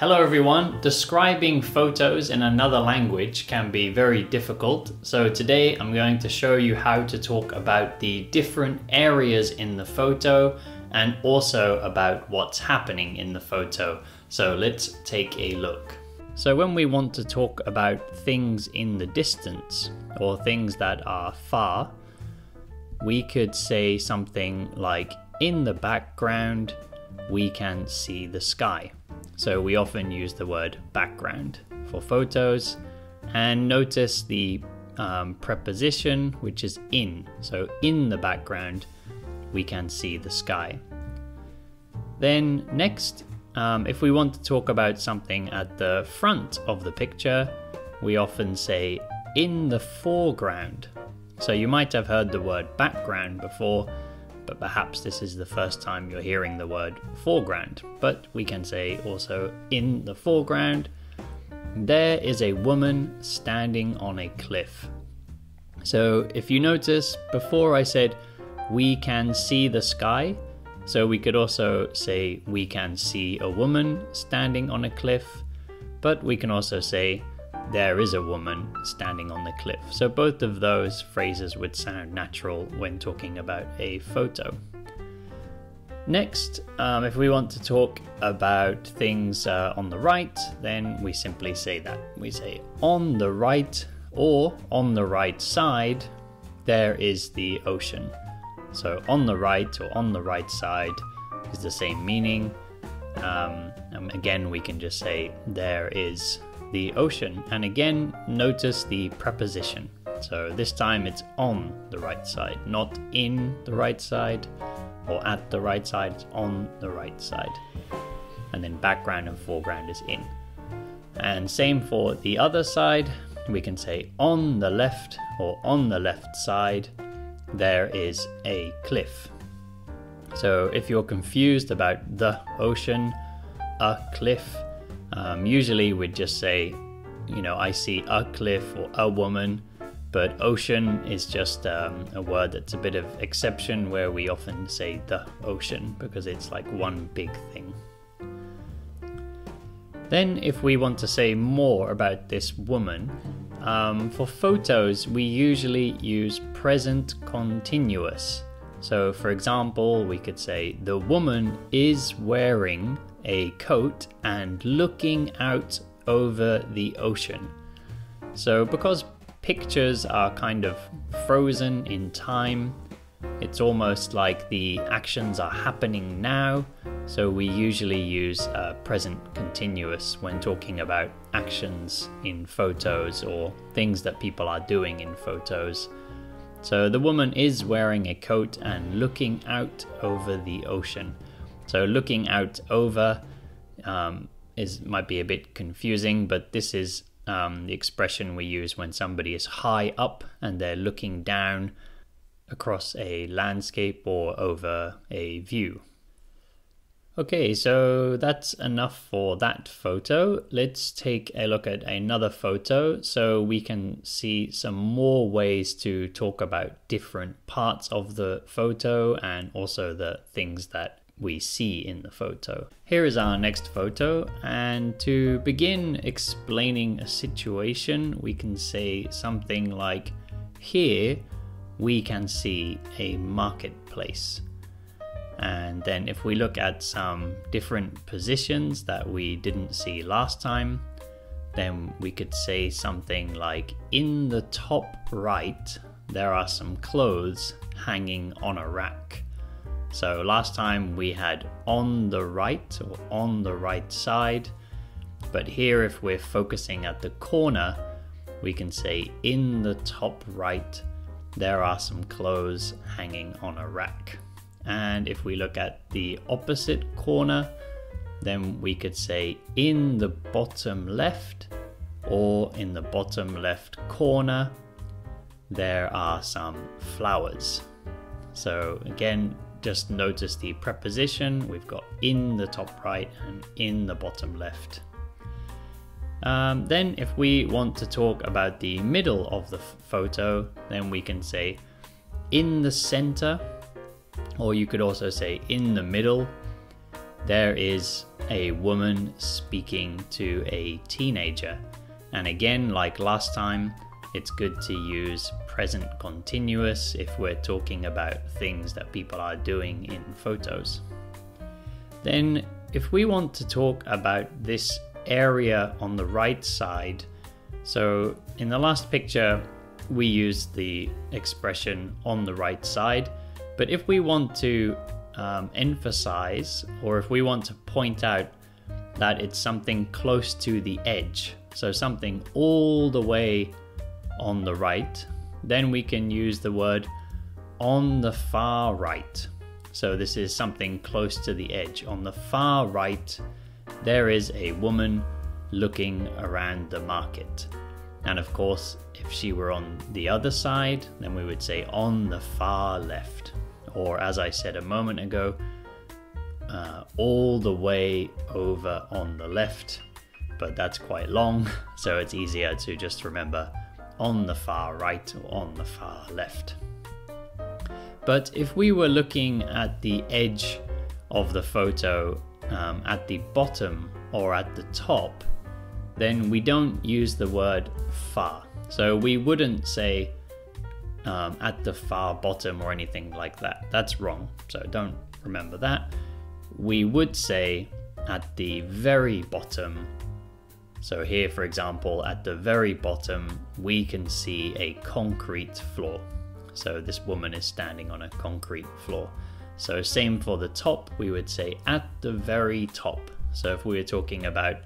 Hello everyone! Describing photos in another language can be very difficult, so today I'm going to show you how to talk about the different areas in the photo and also about what's happening in the photo. So let's take a look. So when we want to talk about things in the distance or things that are far, we could say something like in the background we can see the sky. So we often use the word background for photos. And notice the um, preposition, which is in. So in the background, we can see the sky. Then next, um, if we want to talk about something at the front of the picture, we often say in the foreground. So you might have heard the word background before, but perhaps this is the first time you're hearing the word foreground. But we can say also in the foreground, there is a woman standing on a cliff. So if you notice, before I said we can see the sky, so we could also say we can see a woman standing on a cliff, but we can also say there is a woman standing on the cliff. So both of those phrases would sound natural when talking about a photo. Next, um, if we want to talk about things uh, on the right, then we simply say that. We say on the right or on the right side, there is the ocean. So on the right or on the right side is the same meaning. Um, again, we can just say there is the ocean. And again, notice the preposition. So this time it's on the right side, not in the right side or at the right side, it's on the right side. And then background and foreground is in. And same for the other side, we can say on the left or on the left side, there is a cliff. So if you're confused about the ocean, a cliff, um, usually we'd just say, you know, I see a cliff or a woman, but ocean is just um, a word that's a bit of exception where we often say the ocean because it's like one big thing. Then, if we want to say more about this woman, um, for photos we usually use present continuous. So, for example, we could say, The woman is wearing a coat and looking out over the ocean. So, because pictures are kind of frozen in time, it's almost like the actions are happening now, so we usually use uh, present continuous when talking about actions in photos or things that people are doing in photos. So the woman is wearing a coat and looking out over the ocean. So looking out over um, is might be a bit confusing, but this is um, the expression we use when somebody is high up and they're looking down across a landscape or over a view. Okay, so that's enough for that photo. Let's take a look at another photo so we can see some more ways to talk about different parts of the photo and also the things that we see in the photo. Here is our next photo and to begin explaining a situation we can say something like here we can see a marketplace. And then if we look at some different positions that we didn't see last time, then we could say something like in the top right, there are some clothes hanging on a rack. So last time we had on the right or on the right side, but here if we're focusing at the corner, we can say in the top right, there are some clothes hanging on a rack. And if we look at the opposite corner, then we could say in the bottom left or in the bottom left corner, there are some flowers. So again, just notice the preposition. We've got in the top right and in the bottom left. Um, then if we want to talk about the middle of the photo, then we can say in the center, or you could also say in the middle, there is a woman speaking to a teenager. And again, like last time, it's good to use present continuous if we're talking about things that people are doing in photos. Then, if we want to talk about this area on the right side, so in the last picture, we used the expression on the right side, but if we want to um, emphasize or if we want to point out that it's something close to the edge, so something all the way on the right, then we can use the word on the far right. So this is something close to the edge. On the far right, there is a woman looking around the market. And of course, if she were on the other side, then we would say on the far left. Or as I said a moment ago, uh, all the way over on the left. But that's quite long, so it's easier to just remember on the far right or on the far left. But if we were looking at the edge of the photo um, at the bottom or at the top, then we don't use the word far. So we wouldn't say um, at the far bottom or anything like that. That's wrong. So don't remember that. We would say at the very bottom so here, for example, at the very bottom, we can see a concrete floor. So this woman is standing on a concrete floor. So same for the top, we would say at the very top. So if we were talking about,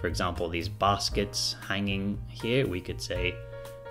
for example, these baskets hanging here, we could say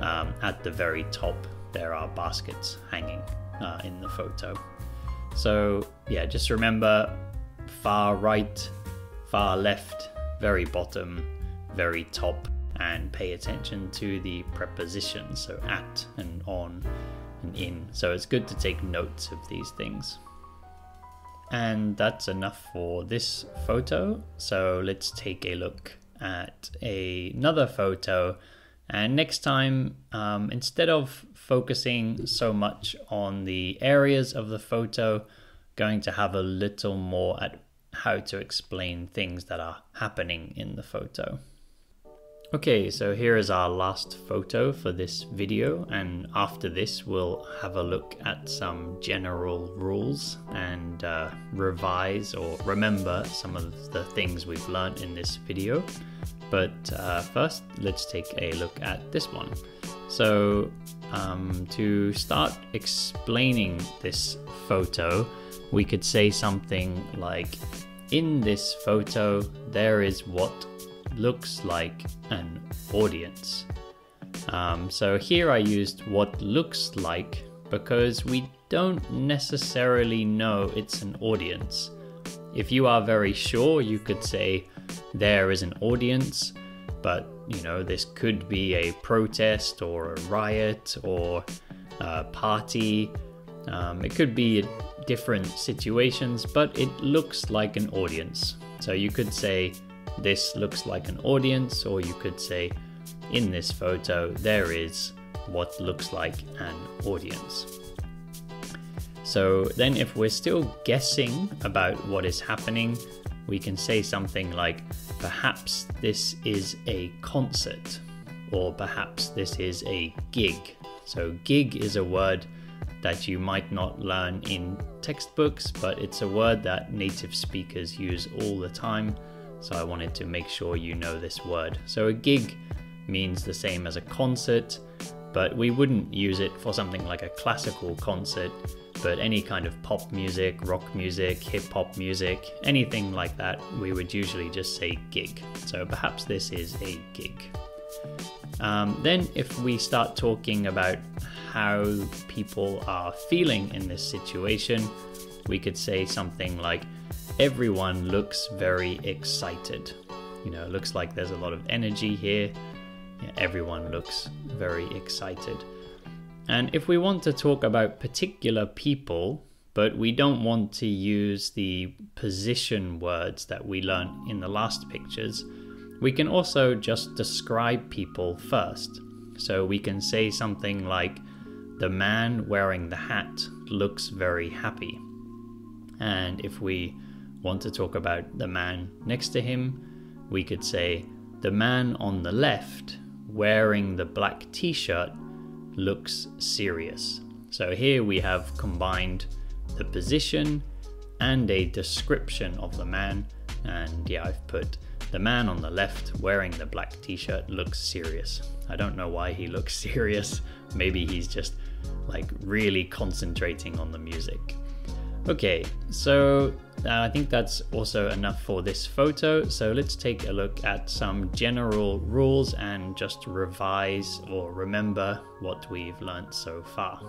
um, at the very top, there are baskets hanging uh, in the photo. So yeah, just remember far right, far left, very bottom, very top and pay attention to the prepositions, so at and on and in. So it's good to take notes of these things. And that's enough for this photo. So let's take a look at a, another photo. And next time, um, instead of focusing so much on the areas of the photo, going to have a little more at how to explain things that are happening in the photo. Okay, so here is our last photo for this video and after this we'll have a look at some general rules and uh, revise or remember some of the things we've learned in this video. But uh, first let's take a look at this one. So um, to start explaining this photo, we could say something like, in this photo there is what looks like an audience. Um, so here I used what looks like because we don't necessarily know it's an audience. If you are very sure, you could say there is an audience, but you know, this could be a protest or a riot or a party. Um, it could be different situations, but it looks like an audience. So you could say this looks like an audience, or you could say, in this photo, there is what looks like an audience. So then if we're still guessing about what is happening, we can say something like, perhaps this is a concert, or perhaps this is a gig. So gig is a word that you might not learn in textbooks, but it's a word that native speakers use all the time so I wanted to make sure you know this word. So a gig means the same as a concert, but we wouldn't use it for something like a classical concert, but any kind of pop music, rock music, hip hop music, anything like that, we would usually just say gig. So perhaps this is a gig. Um, then, if we start talking about how people are feeling in this situation, we could say something like, everyone looks very excited. You know, it looks like there's a lot of energy here. Yeah, everyone looks very excited. And if we want to talk about particular people, but we don't want to use the position words that we learned in the last pictures, we can also just describe people first. So we can say something like, the man wearing the hat looks very happy. And if we want to talk about the man next to him, we could say, The man on the left wearing the black t shirt looks serious. So here we have combined the position and a description of the man. And yeah, I've put the man on the left wearing the black t shirt looks serious. I don't know why he looks serious. Maybe he's just like really concentrating on the music. Okay, so uh, I think that's also enough for this photo. So let's take a look at some general rules and just revise or remember what we've learned so far.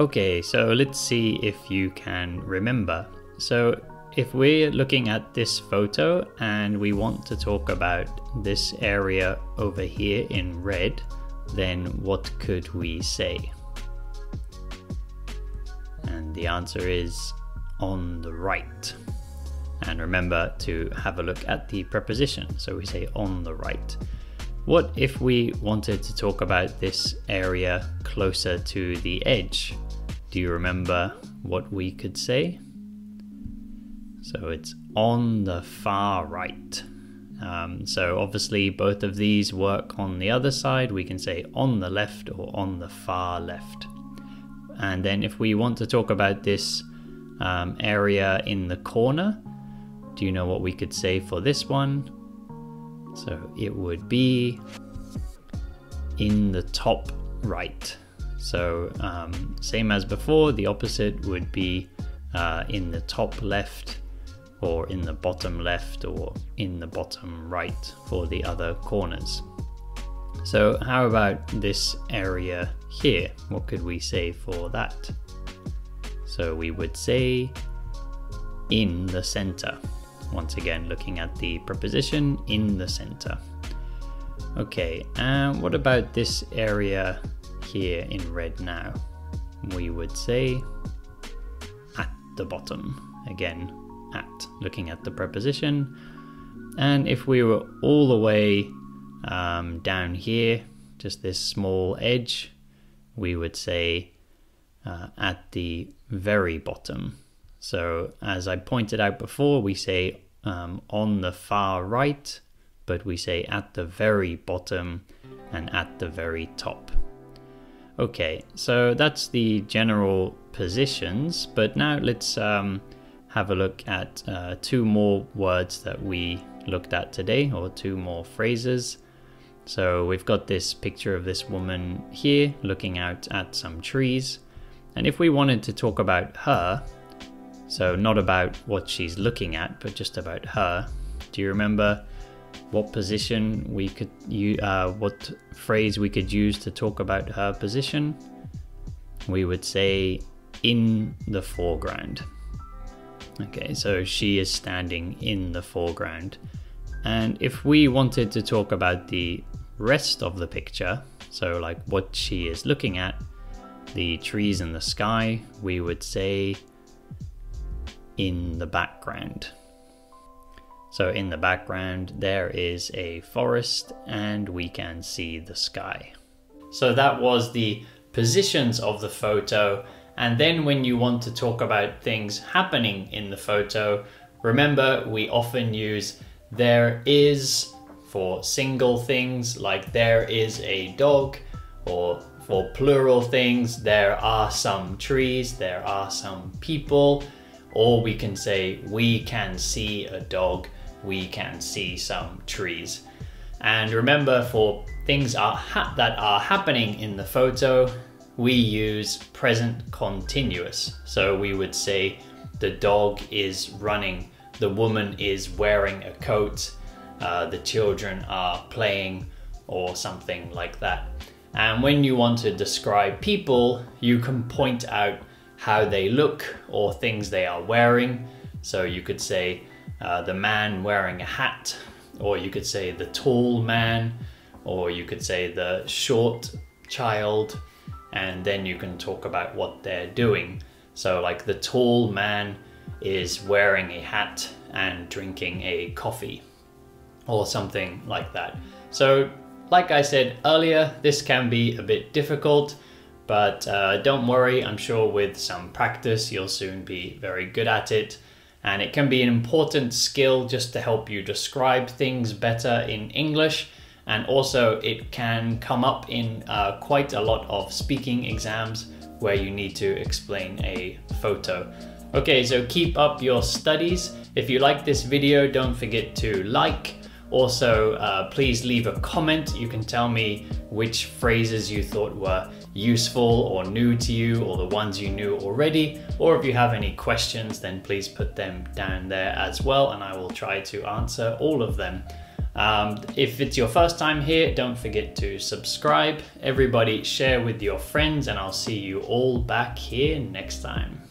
Okay, so let's see if you can remember. So if we're looking at this photo and we want to talk about this area over here in red, then what could we say? And the answer is on the right. And remember to have a look at the preposition. So we say on the right. What if we wanted to talk about this area closer to the edge? Do you remember what we could say? So it's on the far right. Um, so obviously both of these work on the other side. We can say on the left or on the far left. And then if we want to talk about this um, area in the corner, do you know what we could say for this one? So it would be in the top right. So um, same as before, the opposite would be uh, in the top left or in the bottom left or in the bottom right for the other corners. So how about this area here? What could we say for that? So we would say in the center. Once again, looking at the preposition in the center. Okay, and what about this area here in red now? We would say at the bottom. Again, at, looking at the preposition. And if we were all the way um, down here, just this small edge, we would say uh, at the very bottom. So, as I pointed out before, we say um, on the far right, but we say at the very bottom and at the very top. Okay, so that's the general positions, but now let's um, have a look at uh, two more words that we looked at today, or two more phrases. So we've got this picture of this woman here looking out at some trees. And if we wanted to talk about her, so not about what she's looking at, but just about her, do you remember what position we could you uh, what phrase we could use to talk about her position? We would say in the foreground. Okay, so she is standing in the foreground. And if we wanted to talk about the rest of the picture, so like what she is looking at, the trees and the sky, we would say in the background. So in the background, there is a forest and we can see the sky. So that was the positions of the photo. And then when you want to talk about things happening in the photo, remember we often use there is for single things like there is a dog or for plural things, there are some trees, there are some people, or we can say we can see a dog, we can see some trees. And remember, for things are that are happening in the photo, we use present continuous. So we would say the dog is running, the woman is wearing a coat, uh, the children are playing, or something like that. And when you want to describe people, you can point out how they look or things they are wearing. So you could say uh, the man wearing a hat, or you could say the tall man, or you could say the short child, and then you can talk about what they're doing. So, like the tall man is wearing a hat and drinking a coffee, or something like that. So, like I said earlier, this can be a bit difficult, but uh, don't worry, I'm sure with some practice you'll soon be very good at it. and it can be an important skill just to help you describe things better in English. And also, it can come up in uh, quite a lot of speaking exams where you need to explain a photo. Okay, so keep up your studies. If you like this video, don't forget to like. Also, uh, please leave a comment. You can tell me which phrases you thought were useful or new to you, or the ones you knew already. Or if you have any questions, then please put them down there as well, and I will try to answer all of them. Um, if it's your first time here, don't forget to subscribe. Everybody share with your friends, and I'll see you all back here next time.